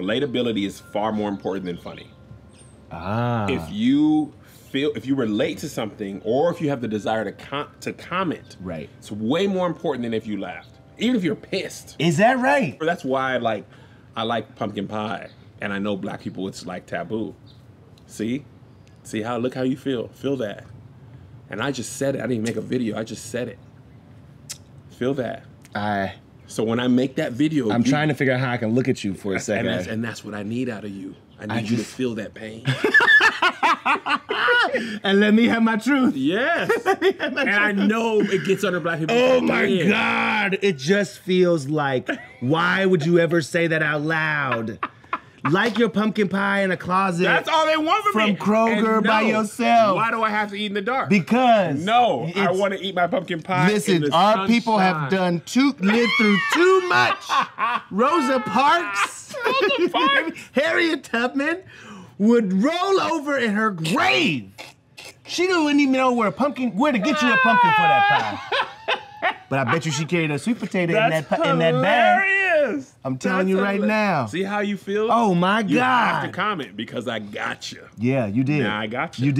Relatability is far more important than funny. Ah. If you feel, if you relate to something, or if you have the desire to com- to comment, Right. it's way more important than if you laughed. Even if you're pissed. Is that right? That's why I like I like pumpkin pie, and I know black people it's like taboo. See, see how look how you feel. Feel that, and I just said it. I didn't make a video. I just said it. Feel that. I So when I make that video, I'm you- trying to figure out how I can look at you for a and second. that's, and that's what I need out of you. I need I you to feel that pain. and let me have my truth. yes, and I know it gets under black people. Oh my God. It just feels like, why would you ever say that out loud? Like your pumpkin pie in a closet. That's all they want from, From me. Kroger And by yourself. Why do I have to eat in the dark? because no, I want to eat my pumpkin pie. in Listen, the our people have done too lived through too much. Rosa Parks, Harriet Tubman would roll over in her grave. She didn't even know where a pumpkin, where to get you a pumpkin for that pie. But I bet you she carried a sweet potato in that That's in that bag. Hilarious. I'm telling you right now. See how you feel? Oh my God. You have to comment because I got you. Yeah, you did. Yeah, I got you. You did.